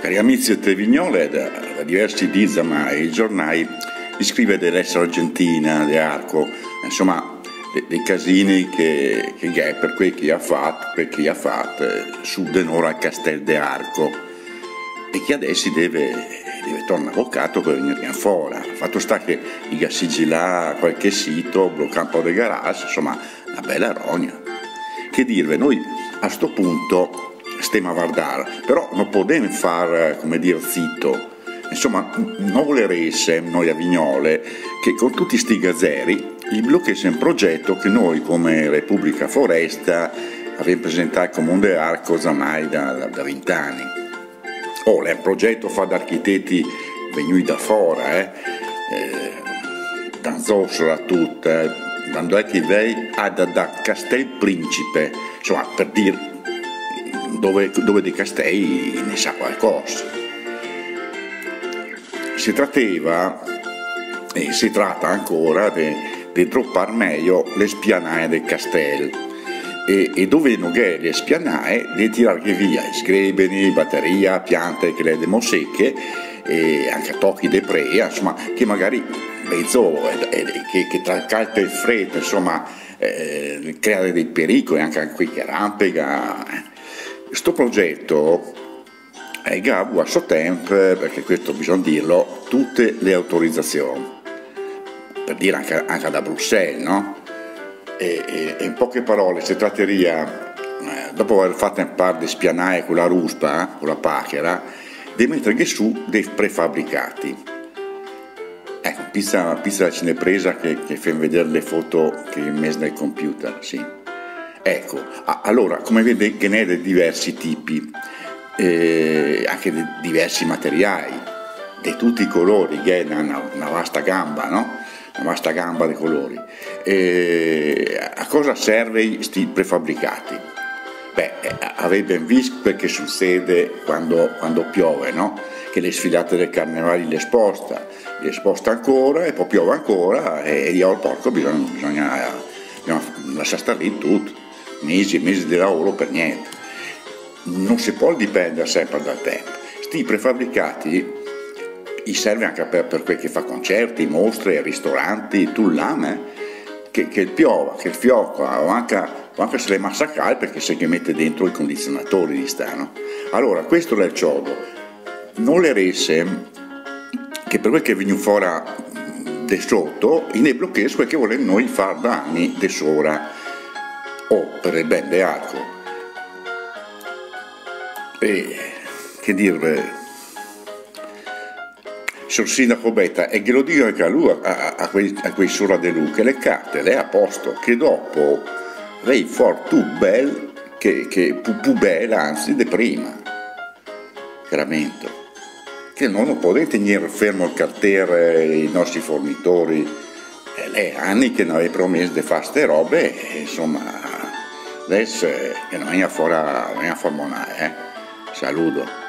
cari amici di Tevignole, da, da diversi di i giornali, scrive dell'essere argentina, di Arco, insomma, dei, dei casini che, che è per quel che ha fatto, per chi ha fatto, su denora al Castel de Arco, e che adesso deve, deve tornare avvocato per venire fuori. Il fatto sta che i gassiggi là, qualche sito, blocca un po' dei garage, insomma, una bella rogna. Che dirve, noi a questo punto stiamo a guardare, però non possiamo fare, come dire, zitto. Insomma, non voleresse noi a Vignole che con tutti questi gazzeri il bloccasse un progetto che noi come Repubblica Foresta abbiamo presentato al Comune Arco ormai da vent'anni. Oh, è un progetto fatto da architetti venuti da fuori, eh? eh da Zosra tutta, quando è che lei ha da, da Castel Principe, insomma, per dire dove, dove dei castelli ne sa qualcosa. Si trattava, e si tratta ancora, di droppare meglio le spianaie del castello e, e, dove non è le spianaie di tirare via i sgrebeni, batteria, piante che le demo secche e anche tocchi di prea, insomma, che magari mezzo, eh, che, che tra il caldo e il freddo, insomma, eh, crea dei pericoli, anche qui che rampega. Eh. Questo progetto è Gabu a suo tempo, perché questo bisogna dirlo, tutte le autorizzazioni, per dire anche, anche da Bruxelles, no? E, e, e, in poche parole si tratteria, eh, dopo aver fatto un par di spianaie con la ruspa, con la pachera, di mettere su dei prefabbricati. Ecco, pizza, pizza cinepresa che, che fa vedere le foto che messo nel computer, sì. Ecco, allora, come vede, che ne è di diversi tipi, eh, anche di diversi materiali, di tutti i colori, che è una, una vasta gamba, no? Una vasta gamba di colori. Eh, a cosa serve questi prefabbricati? Beh, eh, avete ben visto quel che succede quando, quando piove, no? Che le sfilate del carnevale le sposta, le sposta ancora e poi piove ancora e di al porco bisogna, bisogna, bisogna lasciare stare lì tutto mesi e mesi di lavoro per niente. Non si può dipendere sempre dal tempo. Sti prefabbricati gli serve anche per, per quel che fa concerti, mostre, ristoranti, tullame, che, che piova, che fiocca, o anche, o anche se le massacrare perché se che mette dentro i condizionatori di stano. Allora, questo è il ciodo. Non le resse, che per quel che viene fuori de sotto, in blocchesi quel che vogliamo noi fare da anni de sopra o per il beato. E che dire, Sorsina Cobetta, e che lo dico anche a lui, a, a, quei, a quei sora di lui, che le carte le ha posto, che dopo lei for tu bel, che, che pu, pu bella, anzi, di prima, chiaramente. Che non potete tenere fermo il cartiere, i nostri fornitori, e lei anni che non aveva promesso di fare queste robe, e, insomma, adesso che non venga fuori, venga fuori monare, eh? Saluto.